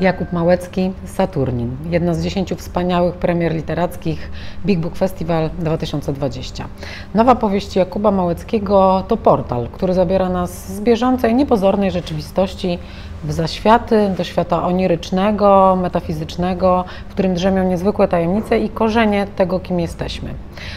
Jakub Małecki, Saturnin. Jedna z dziesięciu wspaniałych premier literackich Big Book Festival 2020. Nowa powieść Jakuba Małeckiego to portal, który zabiera nas z bieżącej, niepozornej rzeczywistości w zaświaty, do świata onirycznego, metafizycznego, w którym drzemią niezwykłe tajemnice i korzenie tego, kim jesteśmy.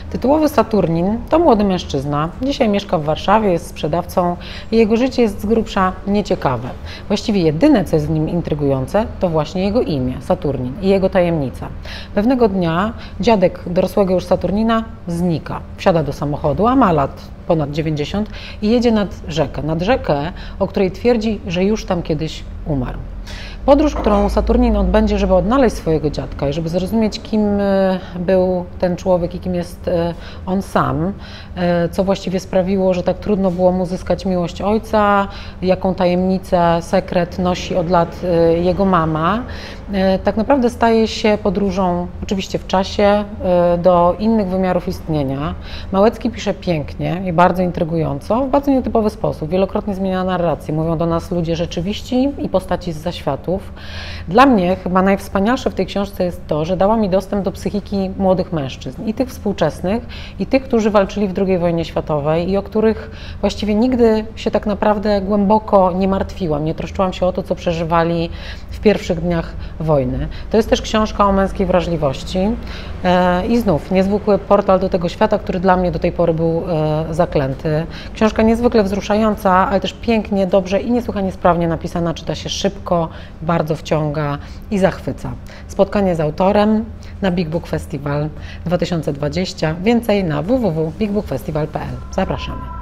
Tytułowy Saturnin to młody mężczyzna. Dzisiaj mieszka w Warszawie, jest sprzedawcą i jego życie jest z grubsza nieciekawe. Właściwie jedyne, co jest w nim intrygujące, to właśnie jego imię, Saturnin, i jego tajemnica. Pewnego dnia dziadek dorosłego już Saturnina znika. Wsiada do samochodu, a ma lat ponad 90 i jedzie nad rzekę. Nad rzekę, o której twierdzi, że już tam kiedyś umarł. Podróż, którą Saturnin odbędzie, żeby odnaleźć swojego dziadka i żeby zrozumieć, kim e, był ten człowiek i kim jest e, on sam, e, co właściwie sprawiło, że tak trudno było mu zyskać miłość ojca, jaką tajemnicę, sekret nosi od lat jego mama, tak naprawdę staje się podróżą, oczywiście w czasie, do innych wymiarów istnienia. Małecki pisze pięknie i bardzo intrygująco, w bardzo nietypowy sposób. Wielokrotnie zmienia narrację. Mówią do nas ludzie rzeczywiści i postaci z Dla mnie chyba najwspanialsze w tej książce jest to, że dała mi dostęp do psychiki młodych mężczyzn i tych współczesnych, i tych, którzy walczyli w II wojnie światowej i o których właściwie nigdy się tak naprawdę głęboko nie martwiłam, nie troszczyłam się o to, co przeżywali w pierwszych dniach wojny. To jest też książka o męskiej wrażliwości e, i znów niezwykły portal do tego świata, który dla mnie do tej pory był e, zaklęty. Książka niezwykle wzruszająca, ale też pięknie, dobrze i niesłychanie sprawnie napisana, czyta się szybko, bardzo wciąga i zachwyca. Spotkanie z autorem na Big Book Festival 2020. Więcej na www.bigbookfestival.pl. Zapraszamy.